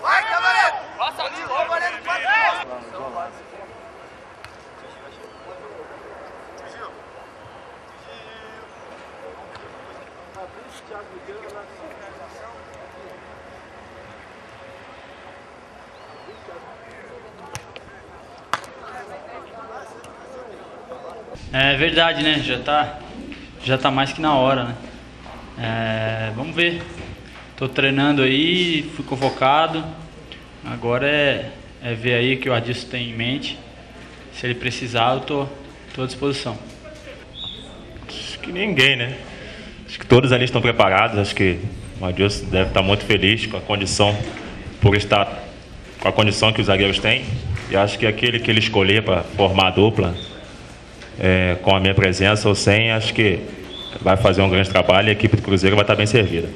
Vai, Cavaleiro! Passa ali, Cavaleiro, passa! É verdade, né? Já tá, já tá mais que na hora, né? É, vamos ver. Tô treinando aí, fui convocado. Agora é, é ver aí o que o Adilson tem em mente. Se ele precisar, eu tô, tô à disposição. Acho que ninguém, né? Acho que todos ali estão preparados. Acho que o Adilson deve estar muito feliz com a condição, por estar com a condição que os zagueiros têm. E acho que aquele que ele escolher para formar a dupla, é, com a minha presença ou sem, acho que vai fazer um grande trabalho e a equipe do Cruzeiro vai estar bem servida.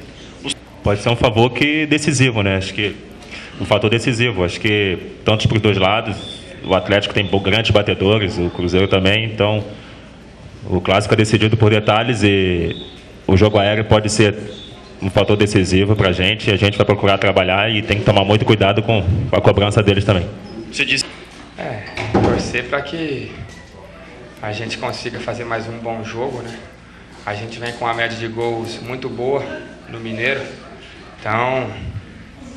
Pode ser um favor que decisivo, né? Acho que um fator decisivo. Acho que tanto para os dois lados, o Atlético tem grandes batedores, o Cruzeiro também, então o clássico é decidido por detalhes e o jogo aéreo pode ser um fator decisivo para a gente. A gente vai procurar trabalhar e tem que tomar muito cuidado com a cobrança deles também. Você disse. É, torcer para que a gente consiga fazer mais um bom jogo, né? A gente vem com uma média de gols muito boa no Mineiro, então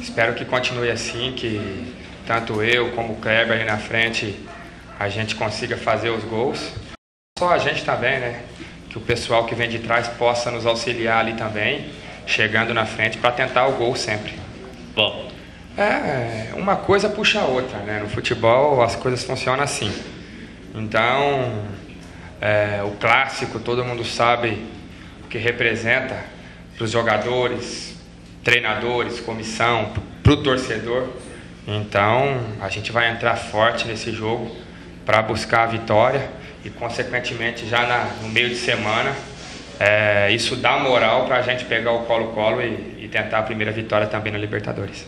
espero que continue assim, que tanto eu como o Kleber ali na frente a gente consiga fazer os gols. Só a gente também, né? Que o pessoal que vem de trás possa nos auxiliar ali também, chegando na frente para tentar o gol sempre. Bom, É, uma coisa puxa a outra, né? No futebol as coisas funcionam assim. Então, é, o clássico, todo mundo sabe o que representa para os jogadores, treinadores, comissão, para o torcedor. Então, a gente vai entrar forte nesse jogo para buscar a vitória e, consequentemente, já na- no meio de semana, é, isso dá moral para a gente pegar o Colo-Colo e, e tentar a primeira vitória também na Libertadores.